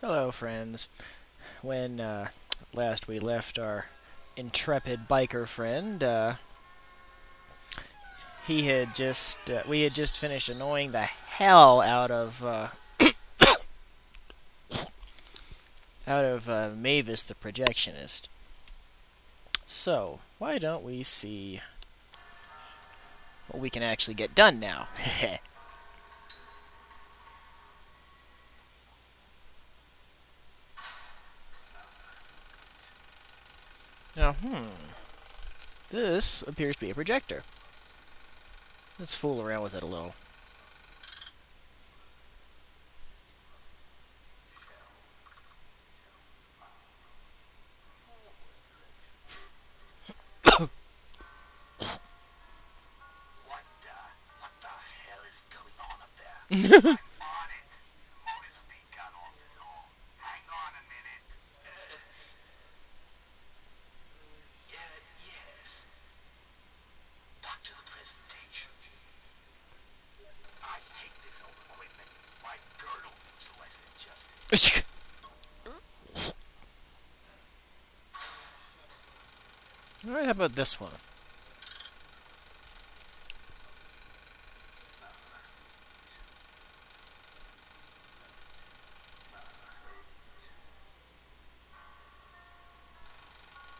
Hello, friends. When uh, last we left our intrepid biker friend, uh, he had just uh, we had just finished annoying the hell out of uh, out of uh, Mavis the projectionist. So why don't we see what we can actually get done now? Now, hmm. This appears to be a projector. Let's fool around with it a little. About this one?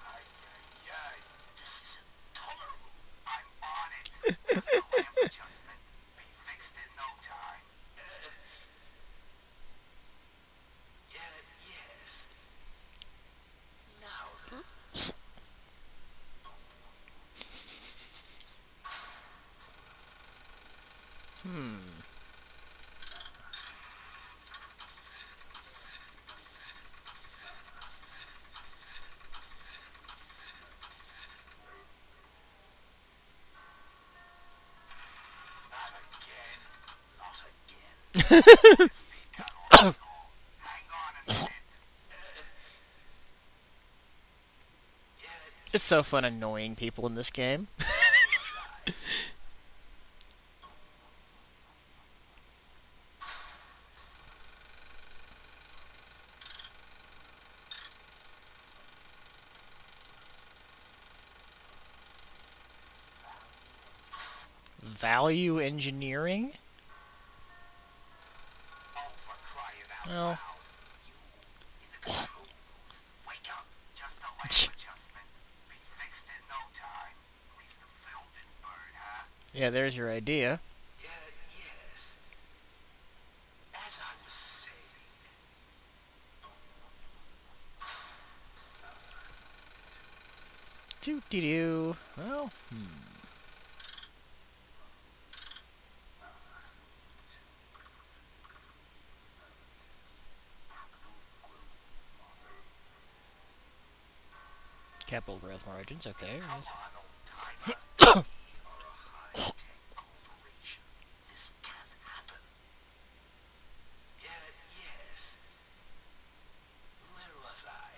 Ay, ay, ay. This is intolerable. I'm on it. Just a lamp adjustment. Be fixed in no time. Uh, yeah, yes. Now then. Hmm. Not again. Not again. Hang on a minute. Yeah, It's so fun annoying people in this game. Value engineering? oh, for crying out Well. loud. You in the control booth. Wake up. Just a lamp adjustment. Be fixed in no time. At least the film didn't burn, huh? Yeah, there's your idea. Yeah, yes. As I was saying. Doo doo doo. Well, hmm. Capital growth margins, okay. Yes. on, old timer. We are a high-tech corporation. This can't happen. Yeah, yes. Where was I?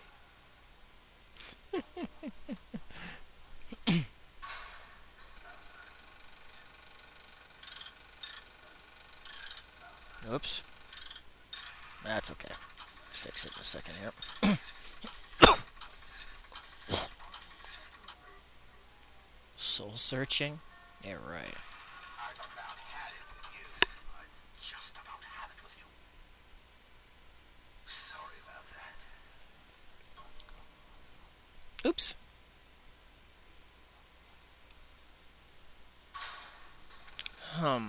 Oops. That's okay. Fix it in a second here. Soul searching? Yeah, right. I've about had it with you. I've just about had it with you. Sorry about that. Oops. Hmm.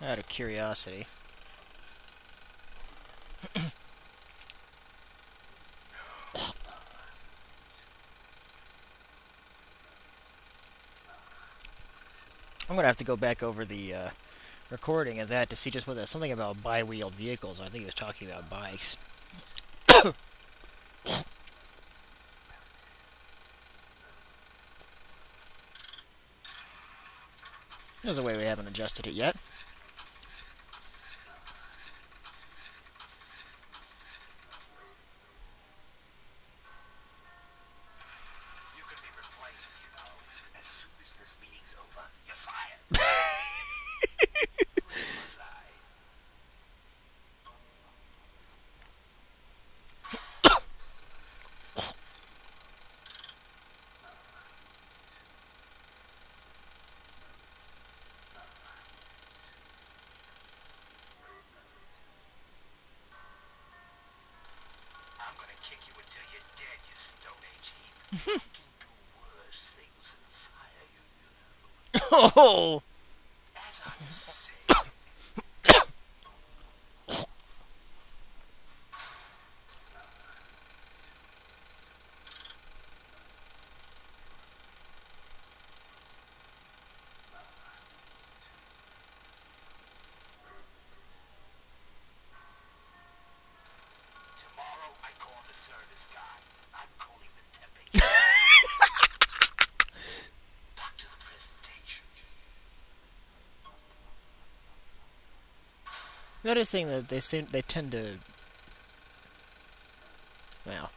Out of curiosity. I'm gonna have to go back over the uh, recording of that to see just what that's something about bi-wheeled vehicles. I think he was talking about bikes. There's a way we haven't adjusted it yet. Oh! noticing that they seem they tend to. Well,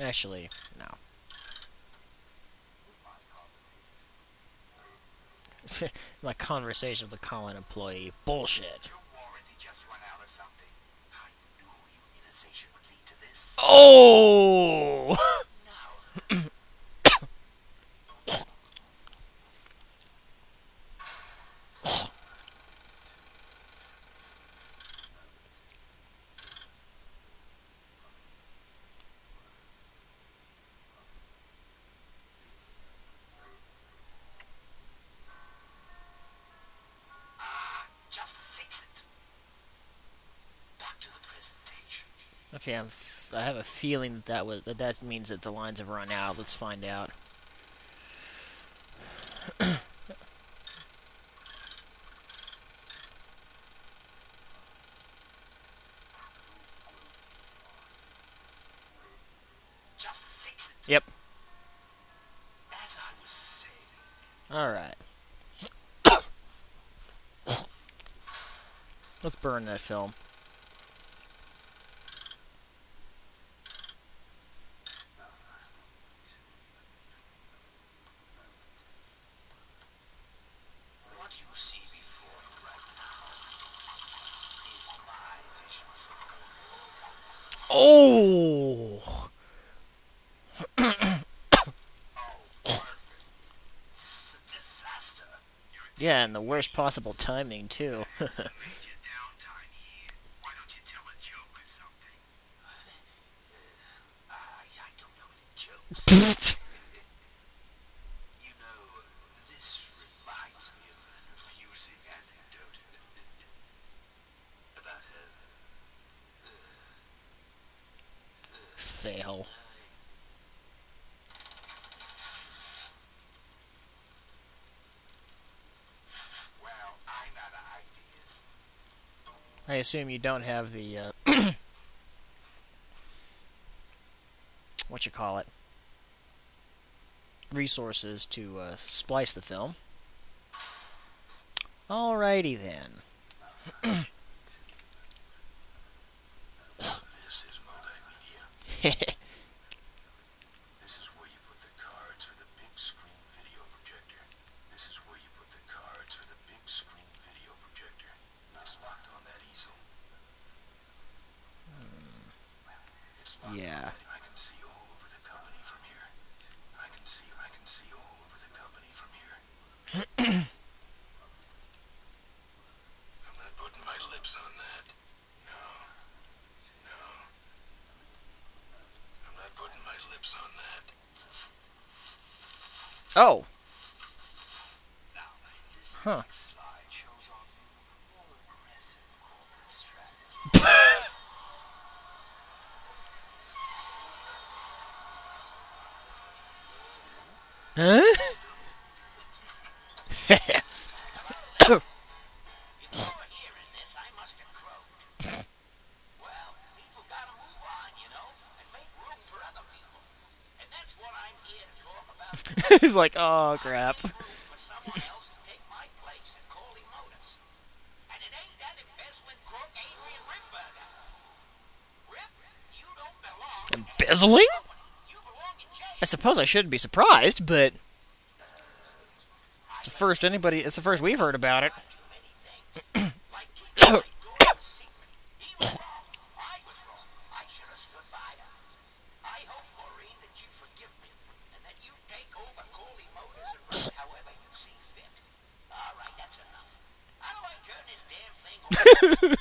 Actually, no. My conversation with the common employee. Bullshit. Oh! Okay, I'm f i have a feeling that that, was, that that means that the lines have run out. Let's find out. Yep. Alright. Let's burn that film. and the worst possible timing, too. I assume you don't have the, uh, what you call it, resources to uh, splice the film. Alrighty then. He's like, oh crap. Embezzling? I suppose I shouldn't be surprised, but it's the first anybody. It's the first we've heard about it.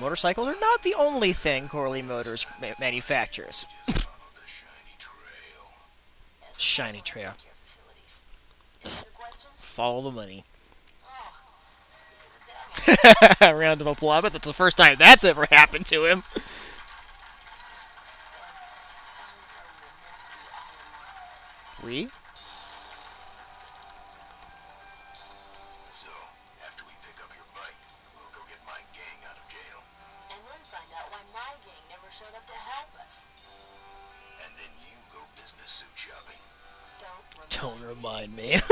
Motorcycles are not the only thing Corley Motors ma manufactures. Shiny trail. Follow the money. Round of applause, but that's the first time that's ever happened to him.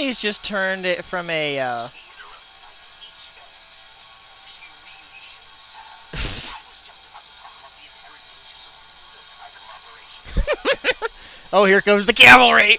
Sony's just turned it from a. Uh... oh, here comes the cavalry!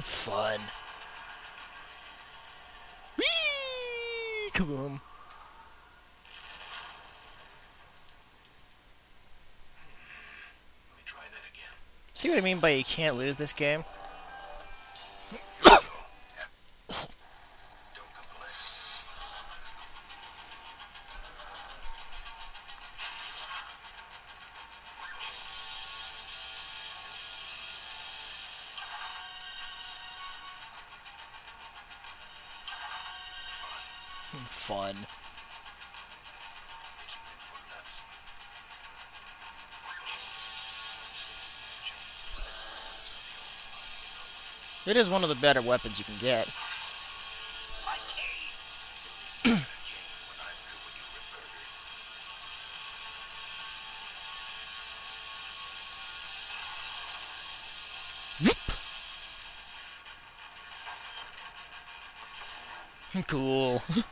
Fun. Whee! Kaboom. See what I mean by you can't lose this game? It is one of the better weapons you can get. cool.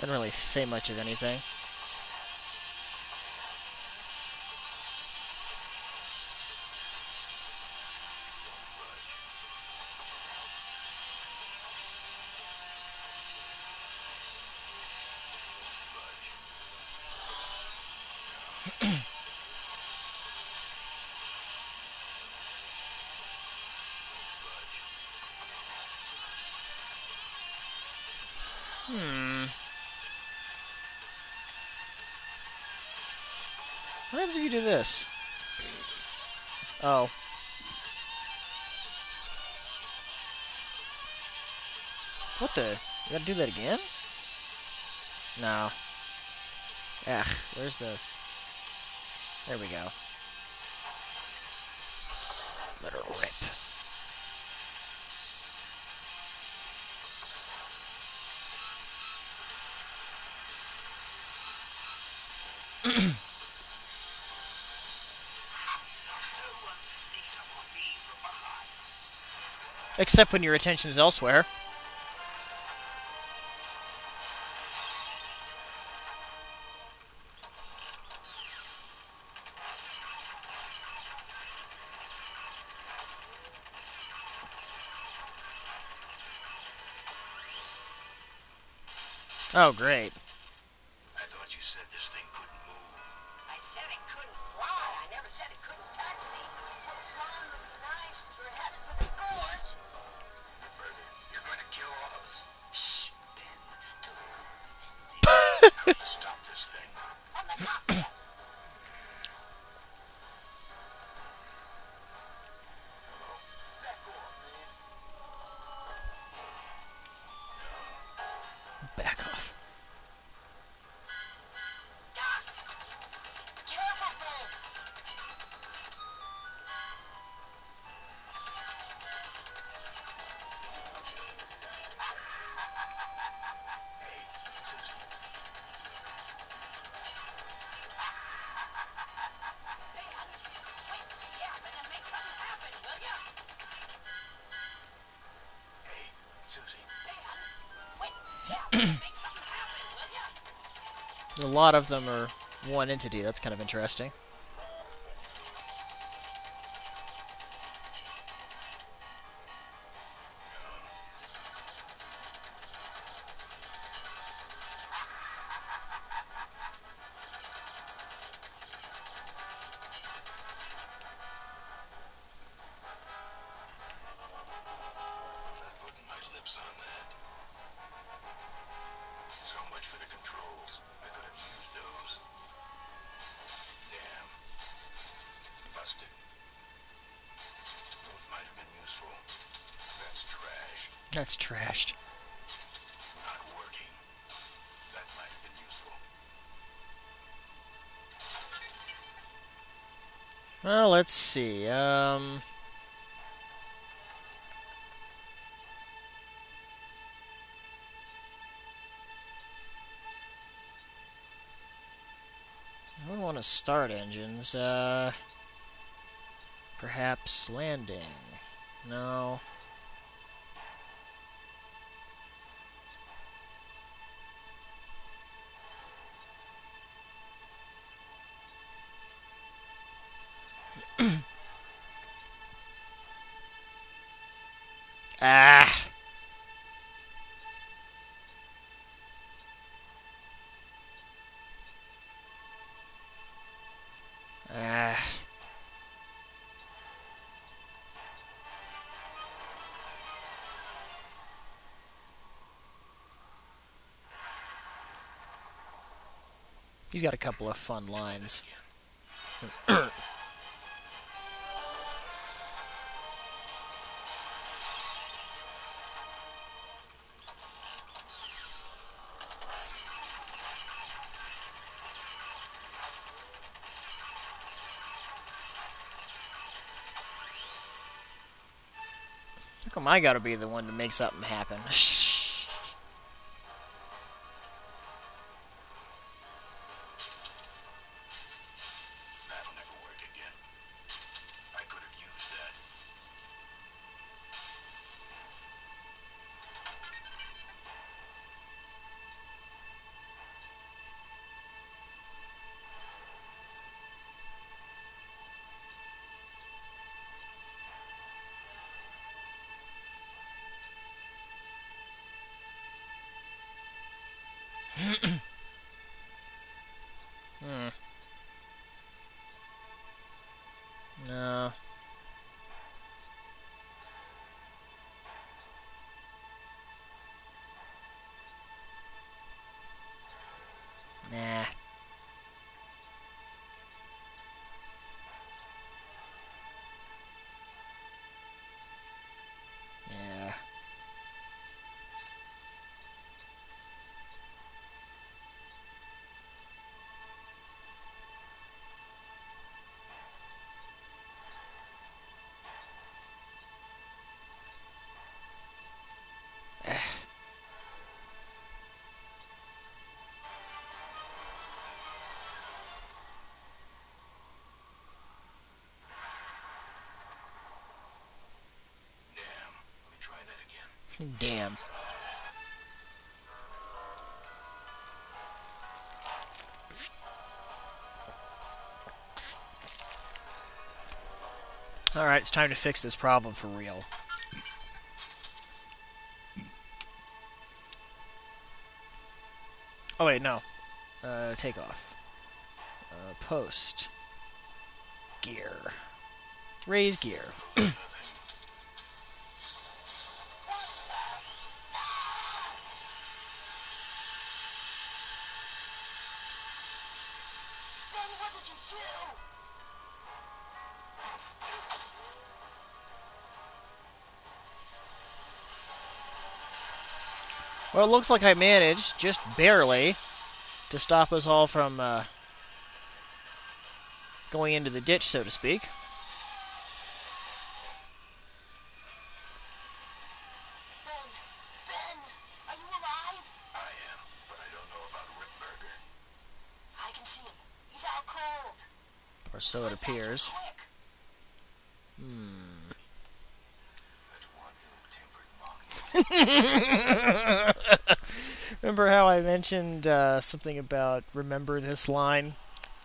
Didn't really say much of anything. You do this? Oh. What the? You gotta do that again? No. Ugh, where's the... There we go. Let her rip. Except when your attention is elsewhere. Oh, great. I thought you said this thing couldn't move. I said it couldn't fly. I never said it couldn't taxi. Well, flying would be nice. We're headed for the gorge. Going to kill all of us. Shh, Ben. Do it. Stop this thing. Lot of them are one entity. That's kind of interesting. Well, let's see. Um. I don't want to start engines. Uh. Perhaps landing. No. He's got a couple of fun lines. How come I gotta be the one to make something happen? Damn. Alright, it's time to fix this problem for real. Oh wait, no. Uh, take off. Uh, post. Gear. Raise gear. did you do? Well, it looks like I managed, just barely, to stop us all from uh, going into the ditch, so to speak. Ben, Ben, are you alive? I am, but I don't know about Ripburger. I can see him. He's out cold. Or so it Get back here appears. Quick. That one ill-tempered monkey. Remember how I mentioned uh, something about remember this line?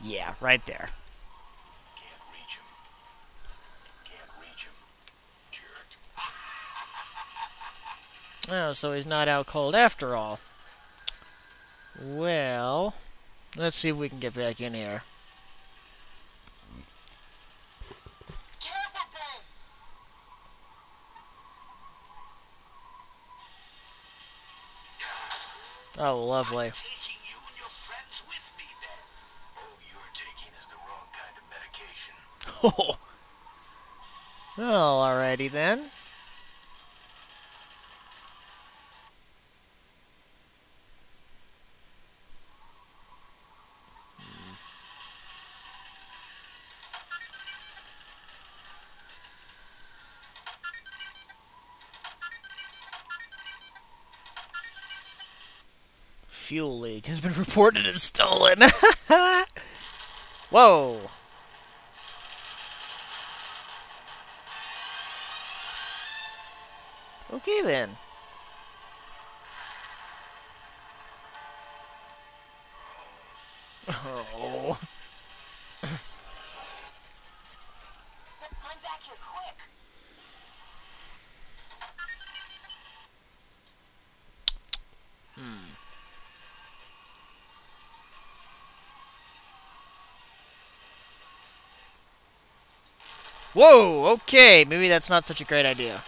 Yeah, right there. Can't reach him. Can't reach him. Jerk. Oh, so he's not out cold after all. Well, let's see if we can get back in here. Oh, lovely. Taking you and your friends with me. Oh, you're taking is the wrong kind of medication. Oh. Well, alrighty then. Fuel leak has been reported as stolen. Whoa. Okay then. Whoa, okay, maybe that's not such a great idea.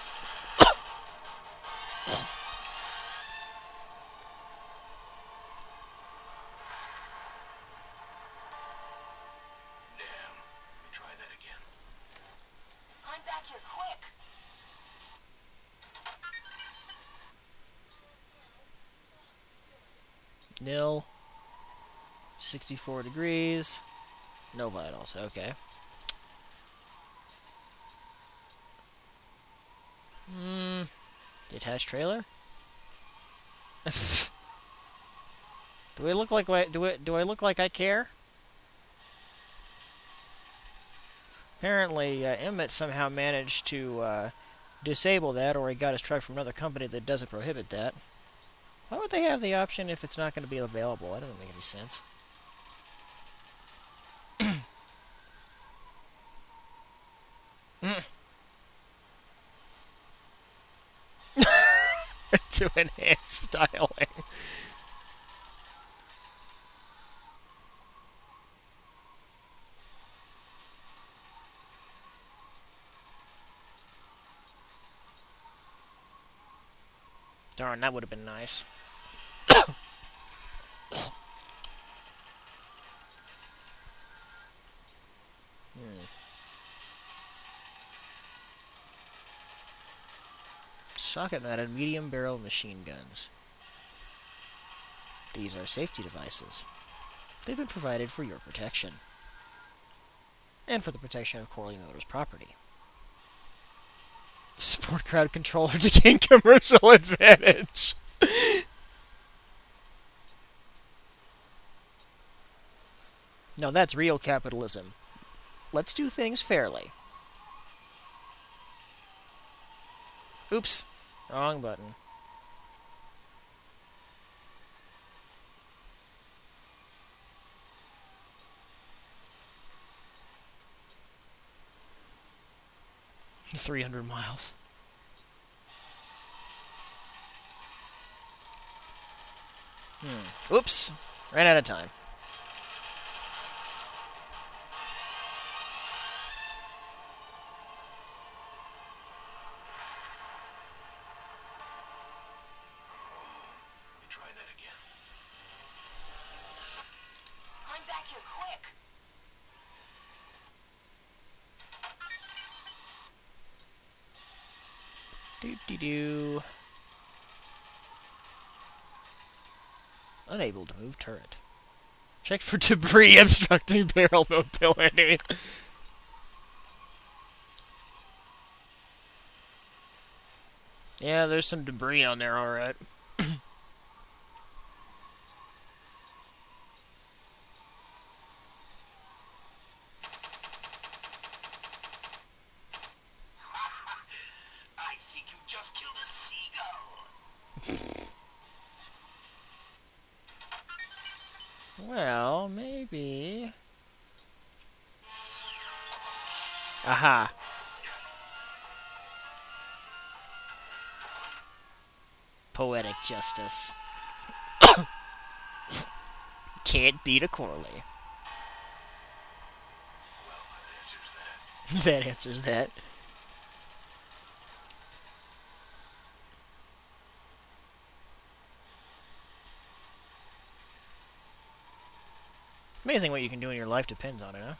Nil. 64 degrees. No vitals, okay. Hmm. Detached trailer? do I look like I, do I, do I look like I care? Apparently, uh, Emmett somehow managed to uh, disable that, or he got his truck from another company that doesn't prohibit that. Why would they have the option if it's not going to be available? That doesn't make any sense. to enhance styling. Darn, that would have been nice. Socket-mounted medium-barrel machine guns. These are safety devices. They've been provided for your protection. And for the protection of Corley Motors property. Support crowd controller to gain commercial advantage. no, that's real capitalism. Let's do things fairly. Oops. Wrong button. Three hundred miles. Hmm. Oops. Ran out of time. Do do do. Unable to move turret. Check for debris obstructing barrel mobility. yeah, there's some debris on there, alright. Justice. Can't beat a Corley. Well, that answers that. that answers that. Amazing what you can do in your life depends on it, huh?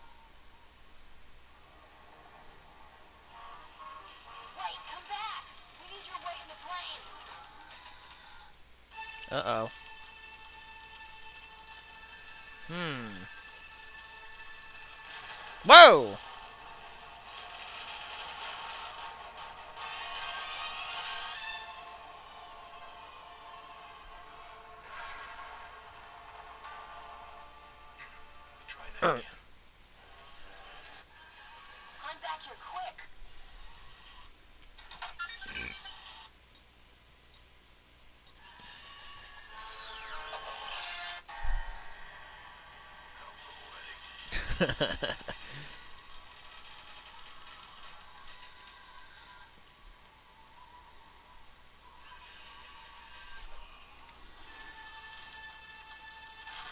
Uh-oh. Hmm. Whoa! Let me try that again. Climb back here quick.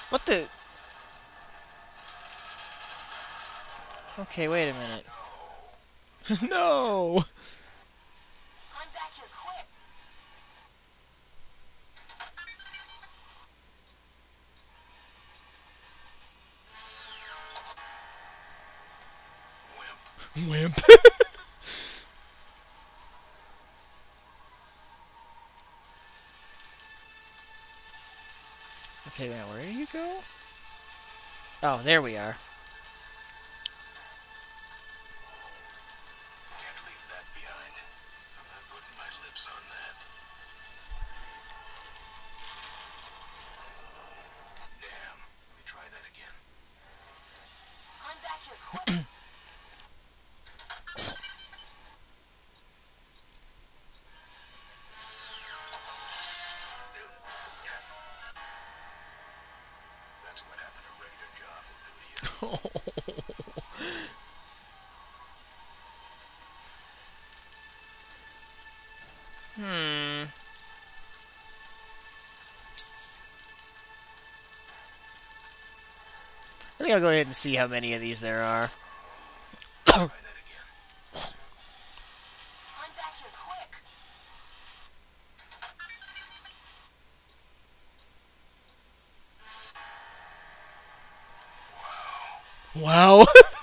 What the? Okay, wait a minute. no! Wimp. Okay, now where do you go? Oh, there we are. I think I'll go ahead and see how many of these there are. wow.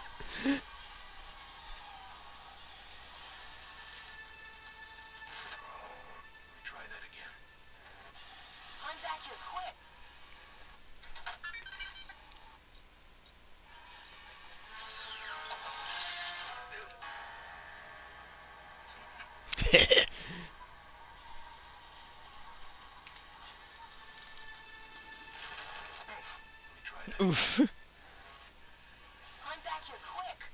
me. Oof. I'm back here quick.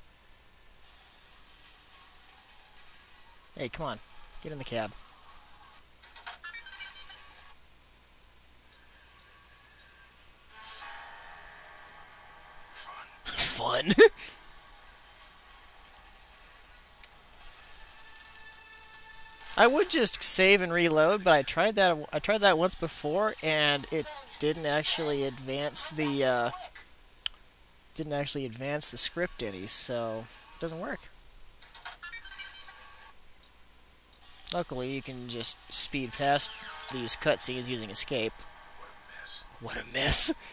Hey, come on. Get in the cab. Fun. Fun. I would just save and reload, but I tried that. I tried that once before, and it didn't actually advance the uh, didn't actually advance the script any, so it doesn't work. Luckily, you can just speed past these cutscenes using escape. What a mess. What a mess!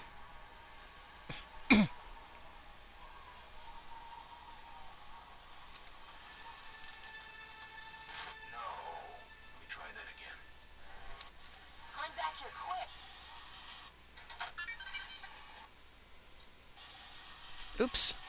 Oops.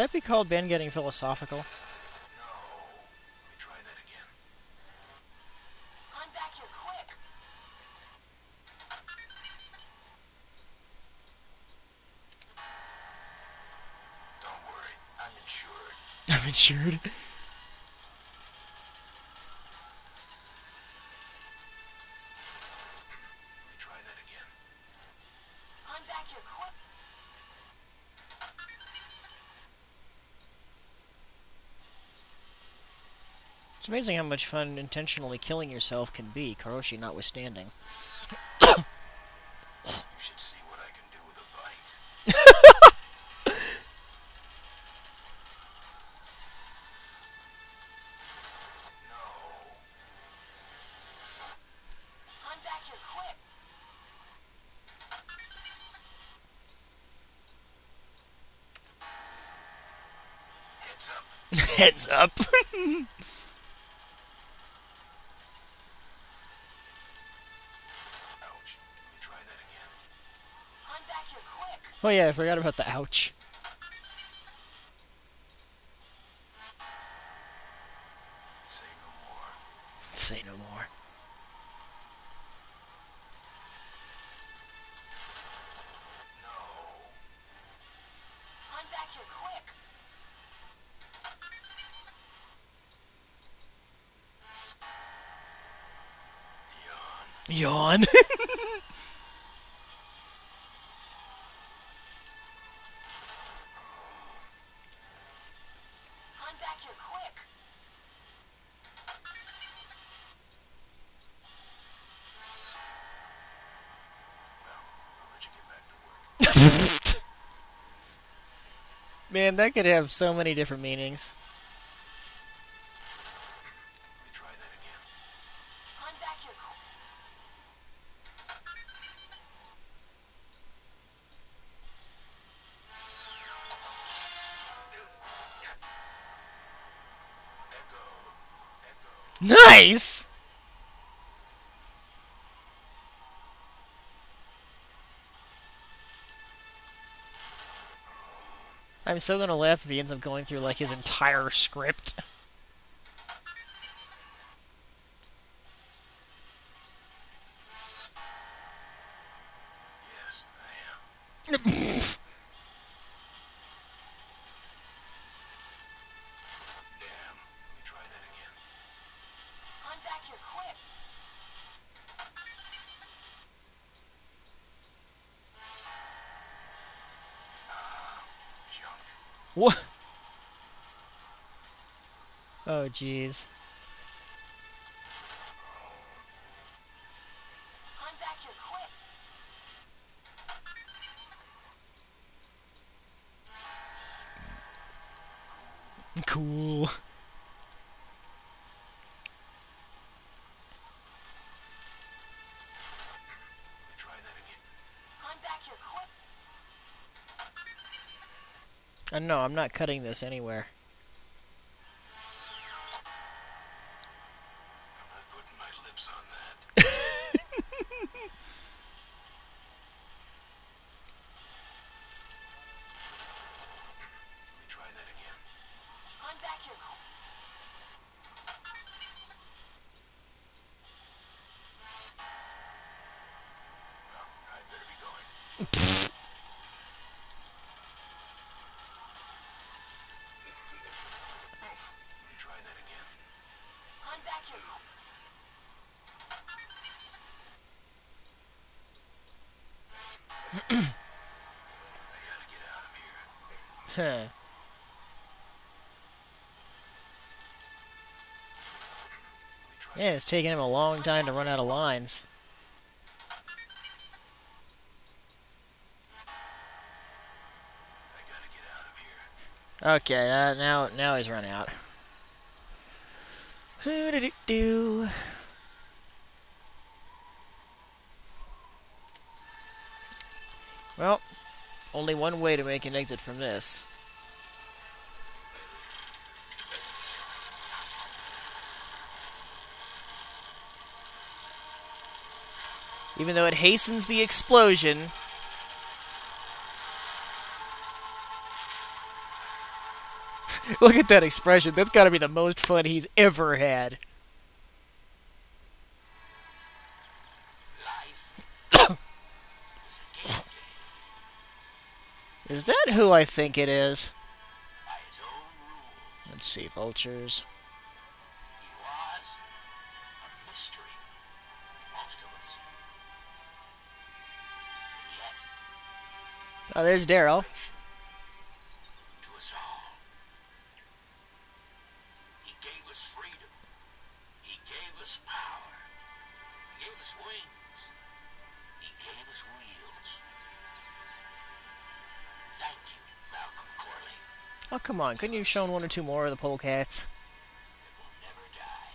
That be called Ben getting philosophical? No. Let me try that again. I'm back here quick. Don't worry. I'm insured. I'm insured. Amazing how much fun intentionally killing yourself can be, Karoshi notwithstanding. You should see what I can do with a bike. no. I'm back here quick. Heads up. Heads up. oh yeah, I forgot about the ouch. Man, that could have so many different meanings. Let I'm so gonna laugh if he ends up going through like his entire script. Here quick. Uh, no, I'm not cutting this anywhere. Yeah, it's taking him a long time to run out of lines. Okay, uh, now now he's run out. Who did it do? Well, only one way to make an exit from this. Even though it hastens the explosion, Look at that expression. That's got to be the most fun he's ever had. Is that who I think it is? Let's see, vultures. Oh, there's Daryl. Come on. Couldn't you have shown one or two more of the polecats? It will never die.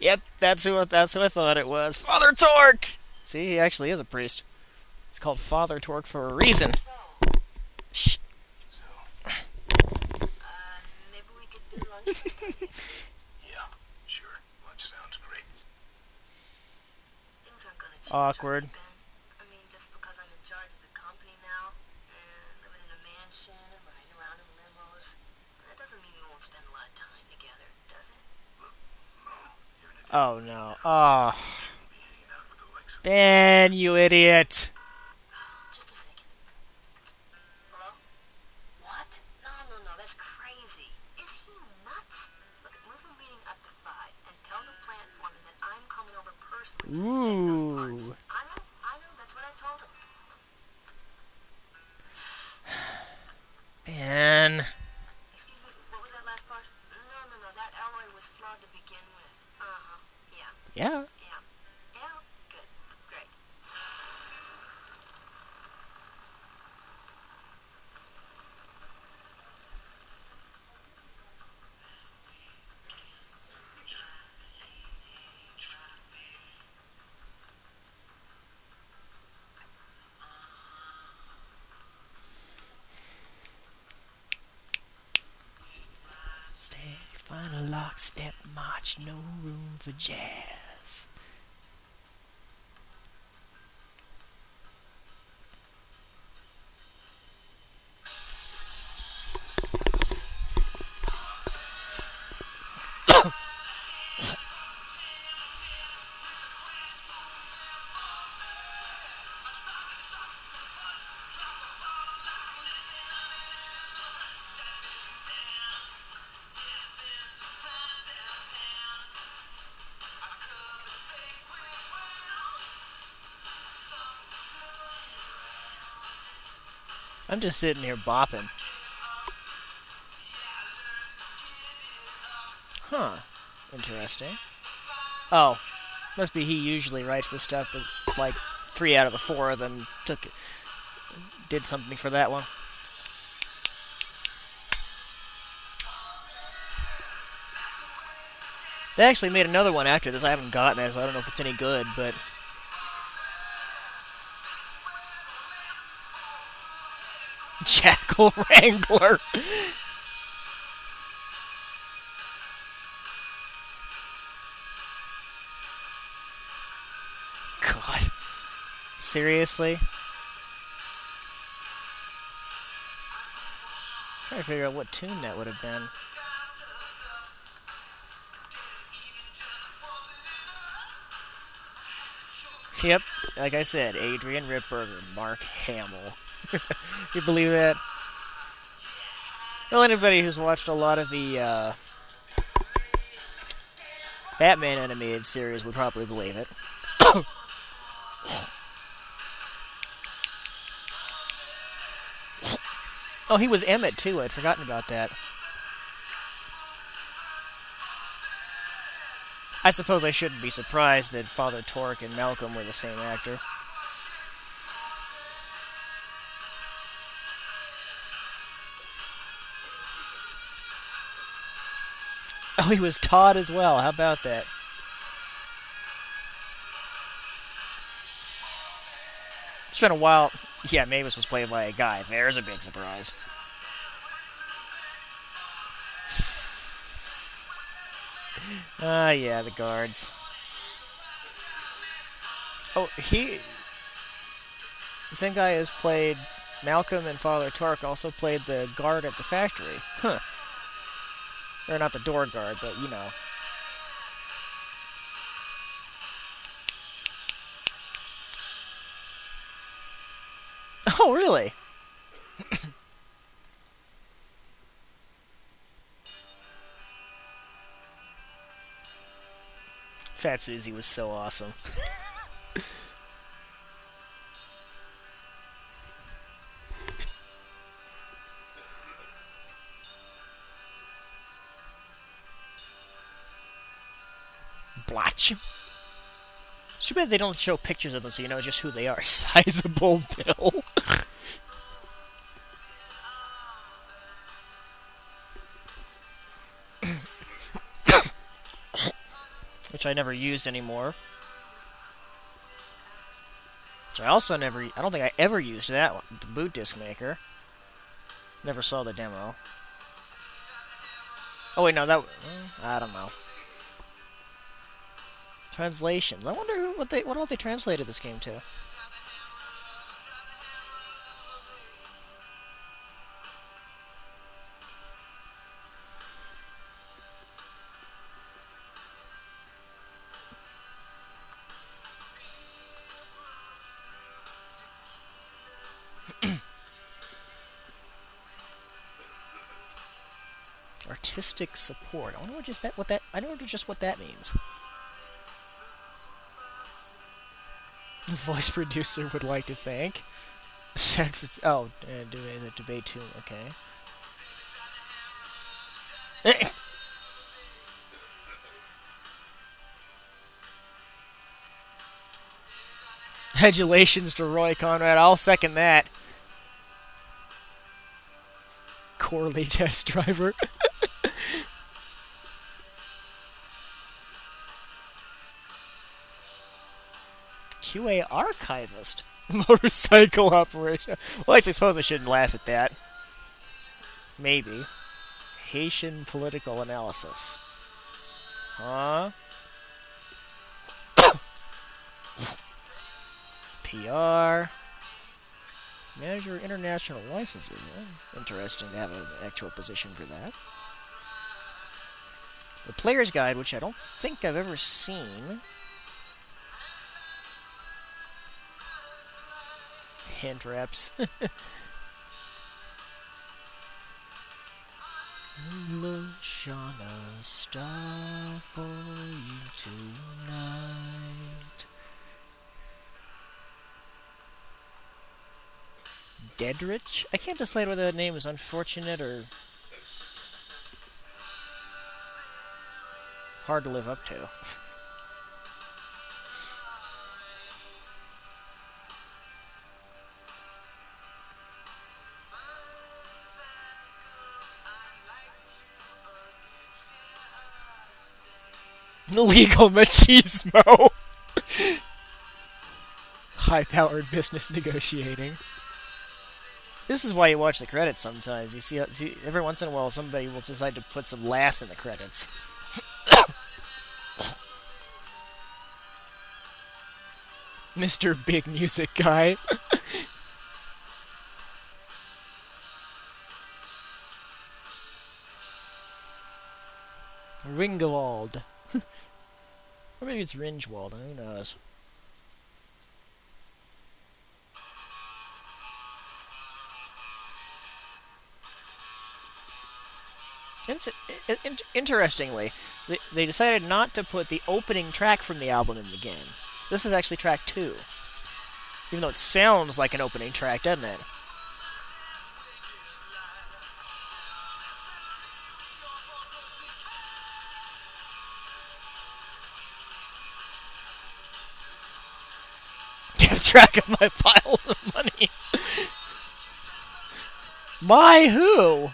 Yep, that's who that's who I thought it was. Father Torque. See, he actually is a priest. It's called Father Torque for a reason. So, Shh. Uh, maybe we could do lunch sometime. yeah, sure. Lunch sounds great. Things aren't gonna change. Awkward. are they, Ben? I mean, just because I'm in charge of the company now, and living in a mansion and riding around in limos, that doesn't mean we won't spend a lot of time together, does it? No, you're in a Oh no. Oh, different be hanging out with the likes of Ben, you idiot. Just a second. Hello? What? No, no, no, that's crazy. Is he nuts? Look, move the meeting up to five and tell the plant foreman that I'm coming over personally to inspect those parts. Ooh. I know, I know, that's what I told him. Ben. Excuse me, what was that last part? No, no, no, that alloy was flawed to begin with. Uh-huh, yeah. Stay, final lockstep march, no room for jazz. I'm just sitting here bopping. Huh. Interesting. Oh, must be he usually writes this stuff, but like three out of the four of them took it, did something for that one. They actually made another one after this. I haven't gotten it, so I don't know if it's any good, but Jackal Wrangler. God. Seriously? trying to figure out what tune that would have been. Yep, like I said, Adrian Ripburger, Mark Hamill. you believe that? Well, anybody who's watched a lot of the uh, Batman animated series would probably believe it. oh, he was Emmett too. I'd forgotten about that. I suppose I shouldn't be surprised that Father Torque and Malcolm were the same actor. he was Todd as well. How about that? It's been a while. Yeah, Mavis was played by a guy. There's a big surprise. Ah, uh, yeah, the guards. Oh, he... Same guy has played Malcolm and Father Torque also played the guard at the factory. Huh. Or not the door guard, but you know. Oh, really? Fat Susie was so awesome. Blotch. Too bad they don't show pictures of them so you know just who they are. Sizable Bill. Which I never used anymore. Which I also never... I don't think I ever used that one. The boot disc maker. Never saw the demo. Oh wait, no, that... Mm, I don't know. Translations. I wonder who, what they what all they translated this game to. Artistic support. I wonder what just that what that I wonder just what that means. Voice producer would like to thank. San Francisco. Oh, uh, debate, debate too. Okay. Congratulations to Roy Conrad. I'll second that. Corley test driver. QA archivist. Motorcycle operation. Well, I suppose I shouldn't laugh at that. Maybe. Haitian political analysis. Huh? PR. Manager international licensing. Hmm, interesting to have an actual position for that. The player's guide, which I don't think I've ever seen. Hand wraps. Look, shine a star for you tonight. Dedrich? I can't decide whether that name is unfortunate or hard to live up to. Legal machismo. High-powered business negotiating. This is why you watch the credits sometimes. You see, see, every once in a while, somebody will decide to put some laughs in the credits. Mr. Big Music Guy. Ringewald. Or maybe it's Ringewald, who knows. Inci- i- in- interestingly, they decided not to put the opening track from the album in the game. This is actually track two. Even though it sounds like an opening track, doesn't it? Track of my piles of money. my who?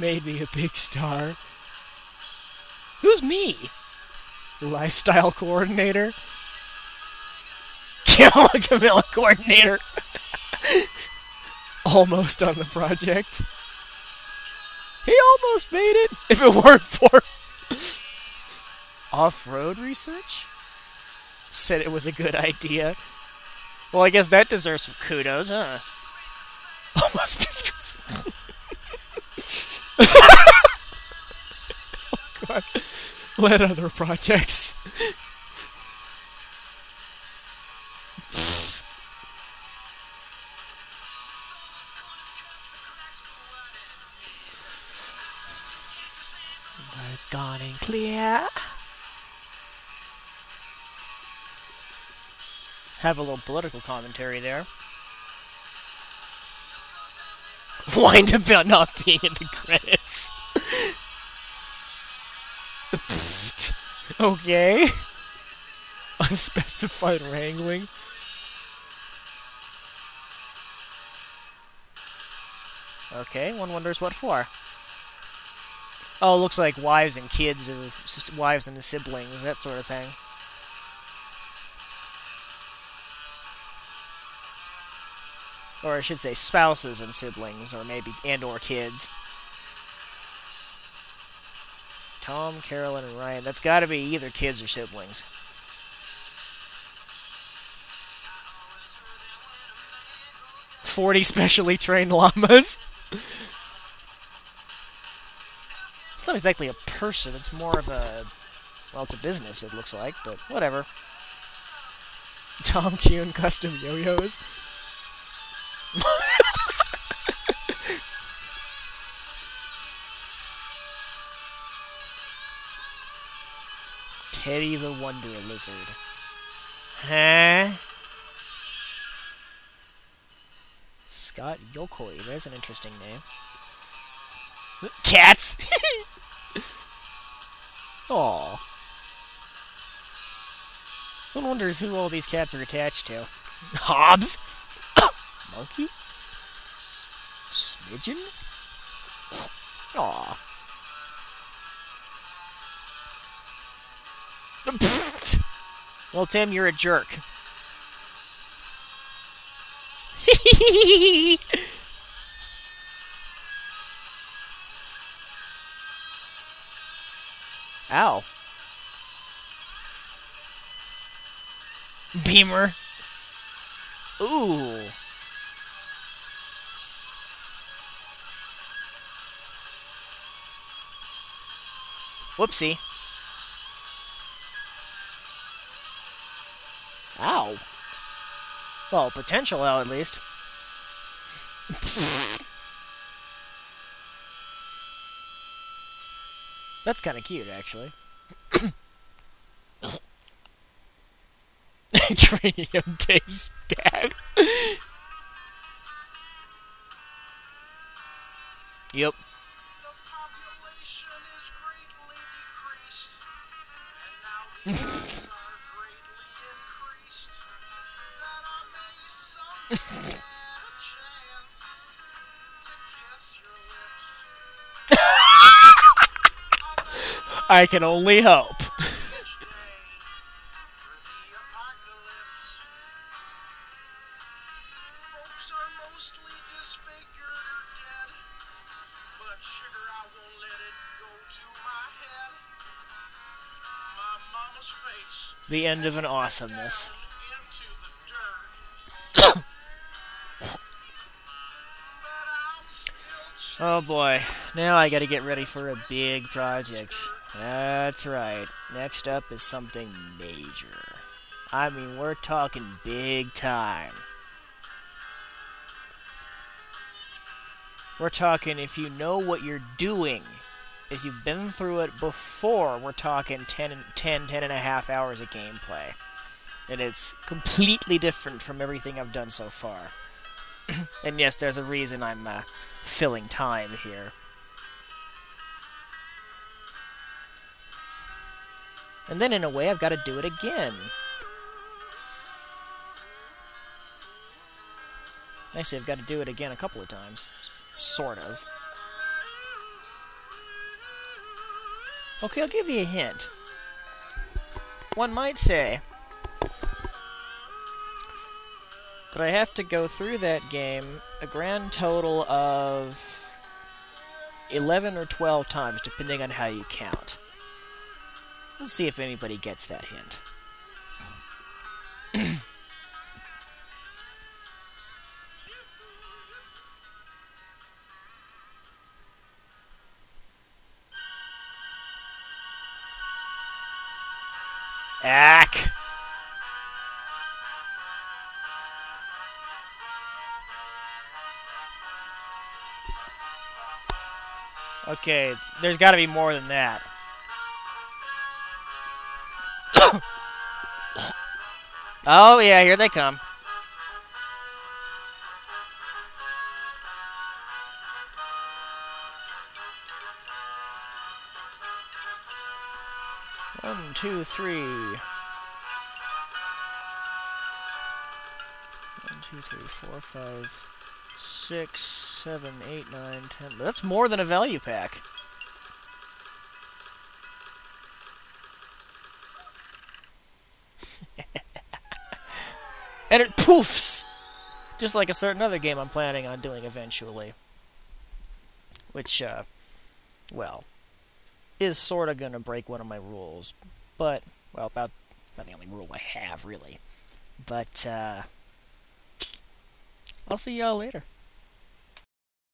Made me a big star. Who's me? Lifestyle coordinator? Camilla Camilla coordinator. almost on the project. He almost made it if it weren't for off-road research. Said it was a good idea. Well, I guess that deserves some kudos, huh? Almost missed oh, God. Let other projects. It's gone and clear. Have a little political commentary there. Whined about not being in the credits. okay. Unspecified wrangling. Okay, one wonders what for. Oh, looks like wives and kids, or wives and siblings, that sort of thing. Or I should say spouses and siblings, or maybe and or kids. Tom, Carolyn, and Ryan. That's got to be either kids or siblings. Forty specially trained llamas. It's not exactly a person. It's more of a well, it's a business. It looks like, but whatever. Tom Kuhn custom yo-yos. Teddy the Wonder Lizard. Huh? Scott Yokoi. There's an interesting name. Cats! Aw. One wonders who all these cats are attached to. Hobbs? Monkey? Smidgen? Aw. well, Tim, you're a jerk. Ow. Beamer. Ooh. Whoopsie. Well, potential ow at least. That's kind of cute, actually. Tranium tastes bad. yep. Head. can only hope. The end of an awesomeness. down into the dirt. but I'm still Oh boy, now I gotta get ready for a big project. That's right. Next up is something major. I mean, we're talking big time. We're talking if you know what you're doing, if you've been through it before, we're talking 10, 10, 10 and a half hours of gameplay. And it's completely different from everything I've done so far. and yes, there's a reason I'm uh, filling time here. And then, in a way, I've got to do it again. Actually, I've got to do it again a couple of times. Sort of. Okay, I'll give you a hint. One might say that I have to go through that game a grand total of 11 or 12 times, depending on how you count. Let's see if anybody gets that hint. Ack! Okay, there's got to be more than that. Oh, yeah, here they come. One, two, three. One, two, three, four, five, six, seven, eight, nine, ten. That's more than a value pack. And it poofs! Just like a certain other game I'm planning on doing eventually. Which, uh, well, is sort of going to break one of my rules. But, well, about, about the only rule I have, really. But, uh, I'll see y'all later.